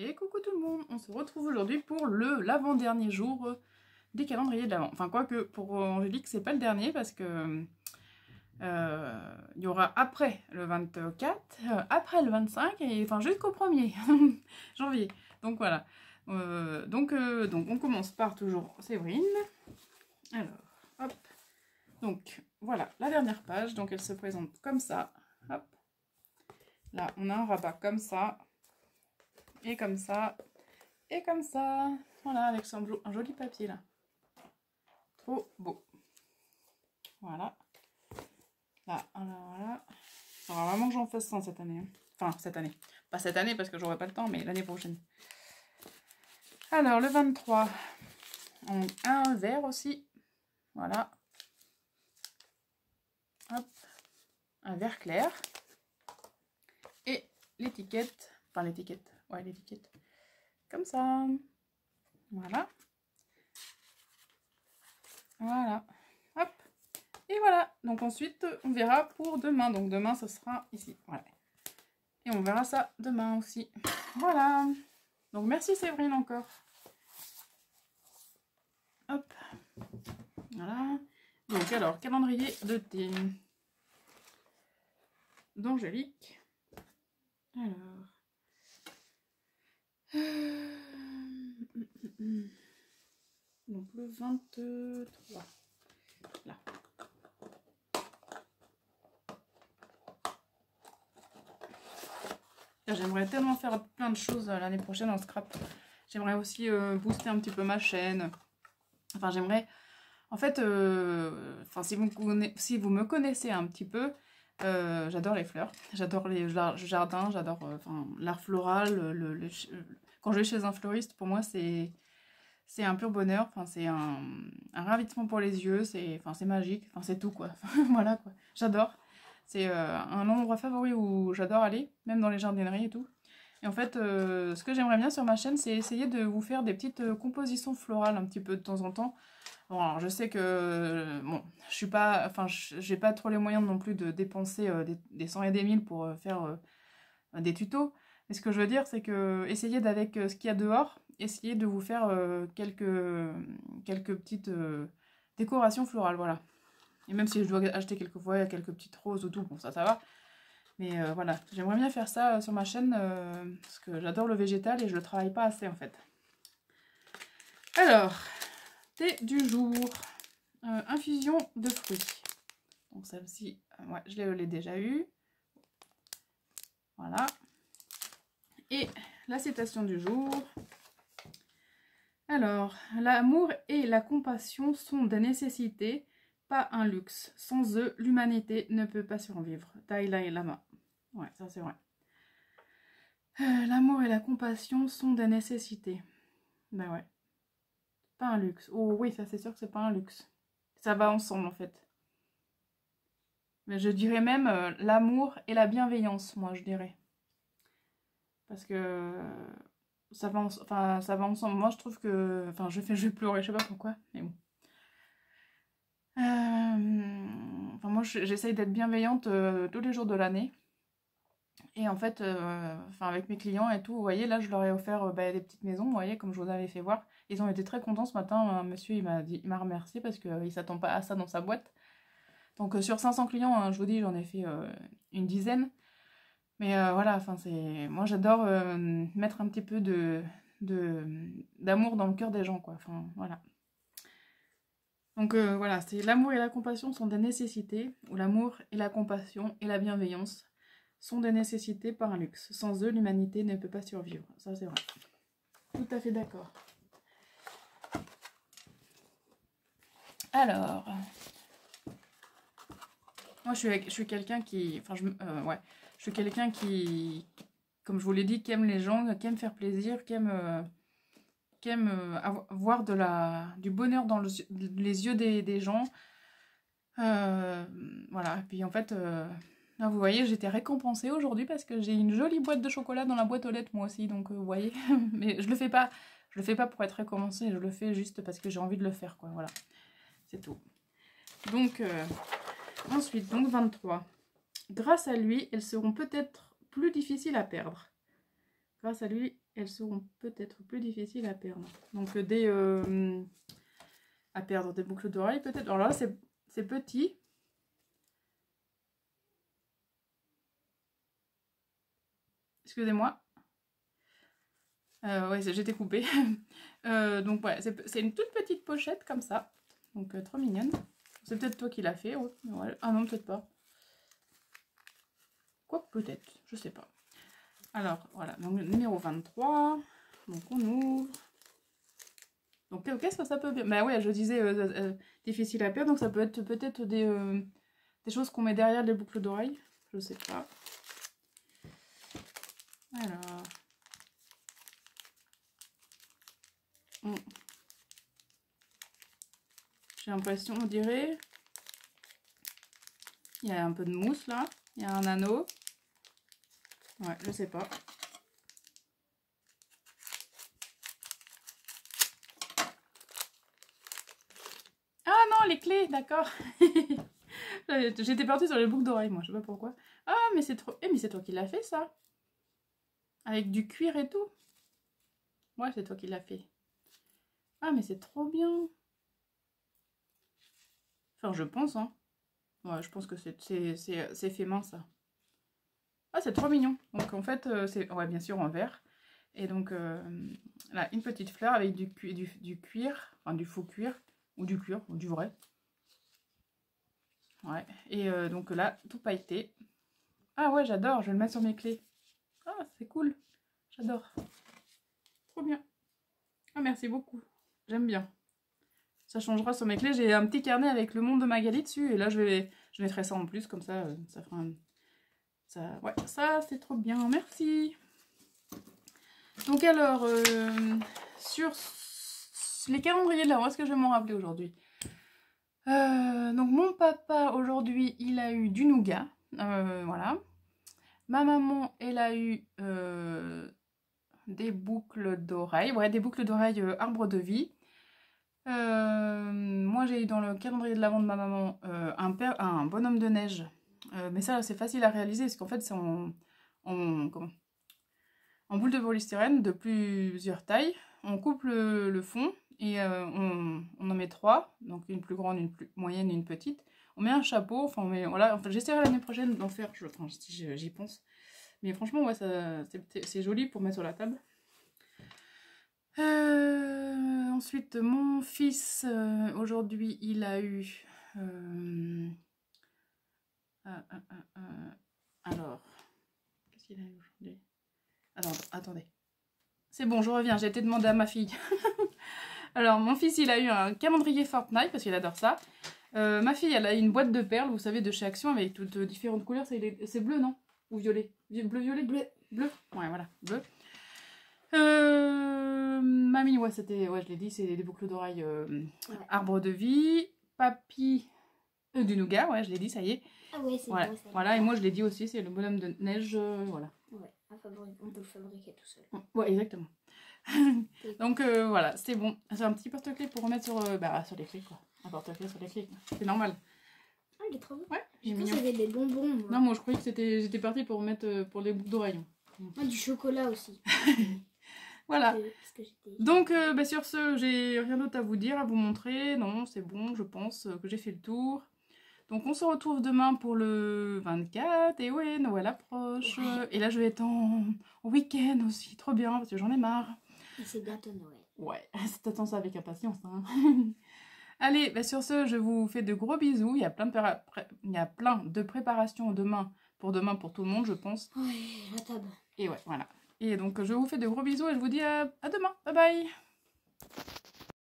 Et coucou tout le monde, on se retrouve aujourd'hui pour le l'avant-dernier jour des calendriers de l'avant. Enfin quoique pour Angélique c'est pas le dernier parce que euh, il y aura après le 24, euh, après le 25 et enfin jusqu'au 1er janvier. Donc voilà. Euh, donc, donc on commence par toujours Séverine. Alors, hop. Donc voilà la dernière page. Donc elle se présente comme ça. Hop. Là on a un rabat comme ça et comme ça, et comme ça. Voilà, avec son, un joli papier là. Trop beau. Voilà. Là, voilà, voilà. Il faudra vraiment que j'en fasse 100 cette année. Hein. Enfin, cette année. Pas cette année parce que j'aurai pas le temps, mais l'année prochaine. Alors, le 23. On a un vert aussi. Voilà. Hop. Un vert clair. Et l'étiquette. Enfin, l'étiquette ouais, l'étiquette. Comme ça. Voilà. Voilà. Hop. Et voilà. Donc ensuite, on verra pour demain. Donc demain, ce sera ici. Voilà. Et on verra ça demain aussi. Voilà. Donc merci Séverine encore. Hop. Voilà. Donc alors, calendrier de thé. D'Angélique. Alors. Donc le 23. Là. J'aimerais tellement faire plein de choses euh, l'année prochaine en scrap. J'aimerais aussi euh, booster un petit peu ma chaîne. Enfin, j'aimerais... En fait, euh, enfin, si, vous me connaissez un petit peu, j'adore les fleurs, j'adore les jardins, j'adore l'art floral. Le, quand chez un fleuriste, pour moi, c'est c'est un pur bonheur. Enfin, c'est un, ravissement pour les yeux. C'est enfin, magique. Enfin, c'est tout, quoi. voilà, quoi. J'adore. C'est euh, un endroit favori où j'adore aller, même dans les jardineries et tout. Et en fait, euh, ce que j'aimerais bien sur ma chaîne, c'est essayer de vous faire des petites euh, compositions florales un petit peu de temps en temps. Bon, alors je sais que, bon, je suis pas, enfin, j'ai pas trop les moyens non plus de dépenser des, des 100 et des 1000 pour faire des tutos. Mais ce que je veux dire, c'est que essayez d'avec ce qu'il y a dehors, essayez de vous faire quelques, quelques petites décorations florales, voilà. Et même si je dois acheter quelques fois quelques petites roses ou tout, bon ça, ça va. Mais voilà, j'aimerais bien faire ça sur ma chaîne, parce que j'adore le végétal et je le travaille pas assez en fait. Alors, thé du jour, infusion de fruits. Donc celle-ci, ouais, je l'ai déjà eu. Voilà. Et la citation du jour. Alors, l'amour et la compassion sont des nécessités, pas un luxe. Sans eux, l'humanité ne peut pas survivre. Dalai Lama. Ouais, ça c'est vrai. Euh, l'amour et la compassion sont des nécessités. Ben ouais. Pas un luxe. Oh oui, ça c'est sûr que c'est pas un luxe. Ça va ensemble en fait. Mais je dirais même euh, l'amour et la bienveillance, moi je dirais. Parce que ça va, enfin, ça va ensemble. Moi, je trouve que... Enfin, je, fais, je vais pleurer, je sais pas pourquoi, mais bon. Euh, enfin, moi, j'essaye d'être bienveillante euh, tous les jours de l'année. Et en fait, euh, enfin, avec mes clients et tout, vous voyez, là, je leur ai offert bah, des petites maisons, vous voyez, comme je vous avais fait voir. Ils ont été très contents ce matin. Un monsieur, il m'a il m'a remercié parce qu'il ne s'attend pas à ça dans sa boîte. Donc, sur 500 clients, hein, je vous dis, j'en ai fait une dizaine. Mais euh, voilà, c'est. Moi j'adore euh, mettre un petit peu de d'amour dans le cœur des gens, quoi. Voilà. Donc euh, voilà, c'est l'amour et la compassion sont des nécessités, ou l'amour et la compassion et la bienveillance sont des nécessités par un luxe. Sans eux, l'humanité ne peut pas survivre. Ça c'est vrai. Tout à fait d'accord. Alors, moi je suis, suis quelqu'un qui, enfin je, ouais, je suis quelqu'un qui, comme je vous l'ai dit, qui aime les gens, qui aime faire plaisir, qui aime, euh, qui aime euh, avoir de la, du bonheur dans les yeux des, gens. Euh, voilà, et puis en fait, vous voyez, j'étais récompensée aujourd'hui parce que j'ai une jolie boîte de chocolat dans la boîte aux lettres moi aussi, donc vous voyez. Mais je le fais pas, je le fais pas pour être récompensée, je le fais juste parce que j'ai envie de le faire, quoi, voilà. C'est tout. Donc, ensuite, donc 23. Grâce à lui, elles seront peut-être plus difficiles à perdre. Grâce à lui, elles seront peut-être plus difficiles à perdre. Donc des... Euh, à perdre des boucles d'oreilles peut-être. Alors là, c'est petit. Excusez-moi. Euh, ouais, j'étais coupée. Euh, donc ouais, c'est une toute petite pochette comme ça. Donc euh, trop mignonne. C'est peut-être toi qui l'as fait. Ah non, peut-être pas. Quoi peut-être, je sais pas. Alors voilà, donc numéro 23. Donc on ouvre. Donc qu'est-ce que ça peut bien Bah ouais, je disais difficile à perdre, donc ça peut être peut-être des, des choses qu'on met derrière les boucles d'oreilles. Je sais pas. Alors. J'ai l'impression, on dirait. Il y a un peu de mousse là. Il y a un anneau. Ouais, je sais pas. Ah non, les clés, d'accord. J'étais partie sur les boucles d'oreilles, moi, je sais pas pourquoi. Ah, mais c'est trop... Eh, mais c'est toi qui l'as fait, ça Avec du cuir et tout Ouais, c'est toi qui l'as fait. Ah, mais c'est trop bien. Enfin, je pense, hein. Ouais, je pense que c'est fait main, ça. Ah, c'est trop mignon. Donc, en fait, euh, c'est... Ouais, bien sûr, en verre. Et donc, euh, là, une petite fleur avec du, du, du cuir, enfin, du faux cuir, ou du cuir, ou du vrai. Ouais, et euh, donc là, tout pailleté. Ah ouais, j'adore, je le mettre sur mes clés. Ah, c'est cool. J'adore. Trop bien. Ah, merci beaucoup. J'aime bien. Ça changera sur mes clés. J'ai un petit carnet avec le monde de Magali dessus. Et là, je vais je mettrai ça en plus. Comme ça, euh, ça fera un... Ça, ouais, ça, c'est trop bien. Merci. Donc alors, euh, sur les calendriers de la est-ce que je vais m'en rappeler aujourd'hui? Euh, Donc mon papa, aujourd'hui, il a eu du nougat. voilà. Ma maman, elle a eu des boucles d'oreilles. Ouais, des boucles d'oreilles arbre de vie. Euh, moi, j'ai eu dans le calendrier de l'avant de ma maman euh, un, bonhomme de neige. Euh, mais ça, c'est facile à réaliser parce qu'en fait, c'est en, en, boule de polystyrène de plusieurs tailles. On coupe le, fond et on, en met trois. Donc une plus grande, une plus moyenne et une petite. On met un chapeau. Enfin, j'essaierai l'année prochaine d'en faire, je, enfin, si j'y pense. Mais franchement, ouais, c'est joli pour mettre sur la table. Ensuite, mon fils, euh, aujourd'hui, il a eu... Euh, alors, qu'est-ce qu'il a eu aujourd'hui? Attendez. C'est bon, je reviens, j'ai été demandé à ma fille. alors, mon fils, il a eu un calendrier Fortnite, parce qu'il adore ça. ma fille, elle a une boîte de perles, vous savez, de chez Action, avec toutes différentes couleurs. C'est bleu, non? Ou violet? Bleu, violet Bleu. Bleu Ouais, voilà, bleu. Euh, mamie, ouais, c'était, ouais, je l'ai dit, c'est des boucles d'oreilles euh, arbre de vie. Papy, euh, du nougat, ouais, je l'ai dit, ça y est. Ah ouais, c'est voilà. voilà, et moi je l'ai dit aussi, c'est le bonhomme de neige, voilà. Ouais, on peut le fabriquer tout seul. Ouais, exactement. Donc voilà, c'est bon. C'est un petit porte-clés pour remettre sur, bah, sur les clés, quoi. Un porte-clés sur les clés, c'est normal. Ah, il est trop beau. Ouais, j'ai mis. des bonbons. Moi. Non, moi je croyais que c'était, j'étais partie pour mettre pour les boucles d'oreilles. Ah, du chocolat aussi. Voilà. Donc, euh, bah, sur ce, j'ai rien d'autre à vous dire, à vous montrer. Non, c'est bon, je pense que j'ai fait le tour. Donc, on se retrouve demain pour le 24. Et ouais, Noël approche. Et là, je vais être en, week-end aussi. Trop bien, parce que j'en ai marre. Et c'est bientôt Noël. Ouais, t'attends ça avec impatience. Hein. Allez, bah, sur ce, je vous fais de gros bisous. Il y a plein de, Il y a plein de préparations demain pour demain pour tout le monde, je pense. Oui, la table. Et ouais, voilà. Et donc je vous fais de gros bisous et je vous dis à, à demain. Bye bye